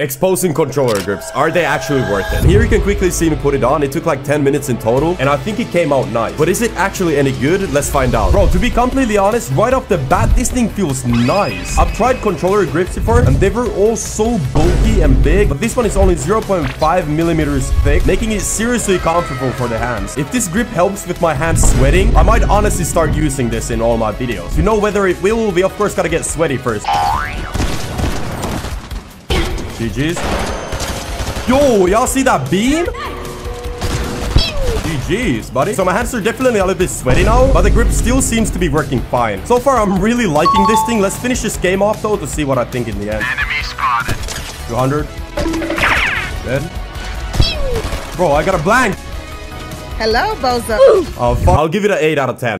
Exposing controller grips. Are they actually worth it? Here you can quickly see me put it on. It took like 10 minutes in total, and I think it came out nice. But is it actually any good? Let's find out. Bro, to be completely honest, right off the bat, this thing feels nice. I've tried controller grips before, and they were all so bulky and big, but this one is only 0.5 millimeters thick, making it seriously comfortable for the hands. If this grip helps with my hands sweating, I might honestly start using this in all my videos. To know whether it will, we of course gotta get sweaty first. GG's. Yo, y'all see that beam? GG's, buddy. So my hands are definitely a little bit sweaty now, but the grip still seems to be working fine. So far, I'm really liking this thing. Let's finish this game off, though, to see what I think in the end. Enemy spotted. 200. Dead. Bro, I got a blank. Hello, Bozo. Oh, fuck. I'll give it an 8 out of 10.